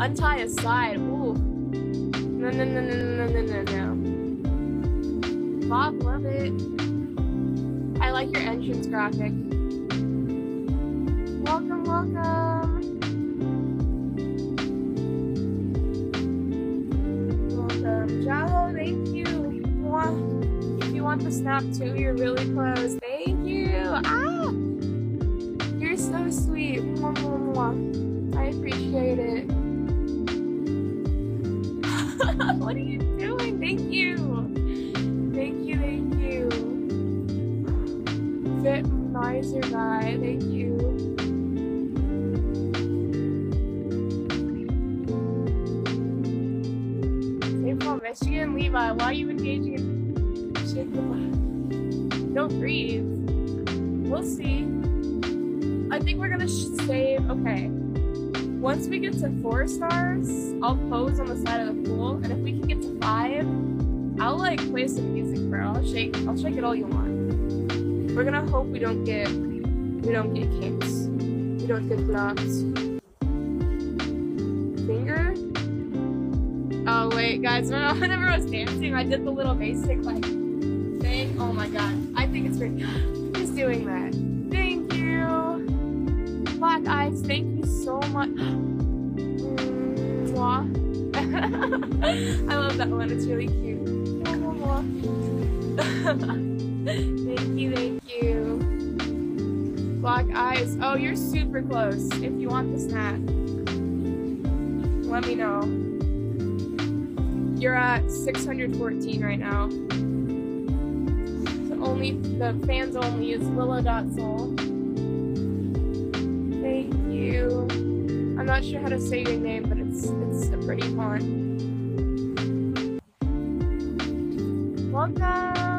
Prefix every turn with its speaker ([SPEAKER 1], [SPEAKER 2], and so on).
[SPEAKER 1] Untie a side. Ooh. No, no, no, no, no, no, no, no. Bob, love it. I like your entrance graphic. Welcome, welcome. Welcome. Jalo, thank you. Mwah. If you want the snap too, you're really close. Thank you. Ah! You're so sweet. I appreciate it. Thank you. Thank you, thank you. Fit miser guy, thank you. St. Paul, Michigan, Levi, why are you engaging in shit? Don't breathe. We'll see. I think we're gonna save. Okay. Once we get to four stars, I'll pose on the side of the pool, and if we can get to five, I'll shake. I'll shake it all you want. We're gonna hope we don't get we don't get kinks. We don't get blocked. Finger. Oh wait, guys. Whenever I was dancing, I did the little basic like thing. Oh my god, I think it's great. Who's doing that? Thank you. Black eyes. Thank you so much. I love that one. It's really cute. Thank you, thank you. Black eyes. Oh, you're super close. If you want the snack, let me know. You're at 614 right now. The only the fans only is Willow.soul. Thank you. I'm not sure how to say your name, but it's it's a pretty font. Welcome.